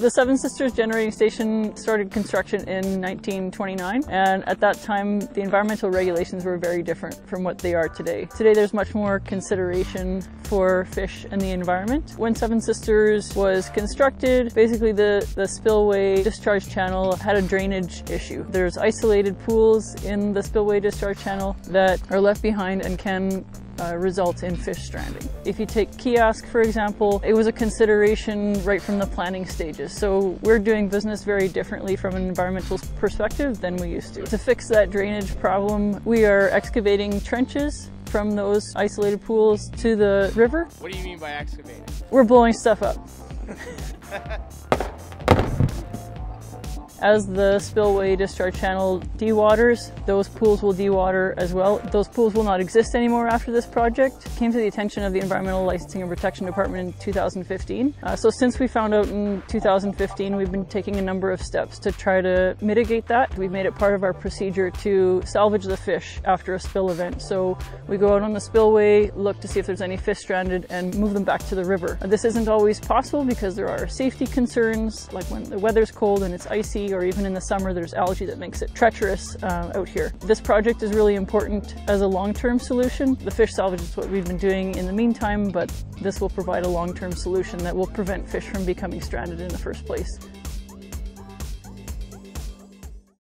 The Seven Sisters Generating Station started construction in 1929 and at that time the environmental regulations were very different from what they are today. Today there's much more consideration for fish and the environment. When Seven Sisters was constructed, basically the, the spillway discharge channel had a drainage issue. There's isolated pools in the spillway discharge channel that are left behind and can uh, result in fish stranding. If you take Keeyask, for example, it was a consideration right from the planning stages. So we're doing business very differently from an environmental perspective than we used to. To fix that drainage problem, we are excavating trenches from those isolated pools to the river. What do you mean by excavating? We're blowing stuff up. As the spillway discharge channel dewaters, those pools will dewater as well. Those pools will not exist anymore after this project. It came to the attention of the Environmental Licensing and Protection Department in 2015. Uh, so since we found out in 2015, we've been taking a number of steps to try to mitigate that. We've made it part of our procedure to salvage the fish after a spill event. So we go out on the spillway, look to see if there's any fish stranded and move them back to the river. This isn't always possible because there are safety concerns, like when the weather's cold and it's icy or even in the summer there's algae that makes it treacherous uh, out here. This project is really important as a long-term solution. The fish salvage is what we've been doing in the meantime, but this will provide a long-term solution that will prevent fish from becoming stranded in the first place.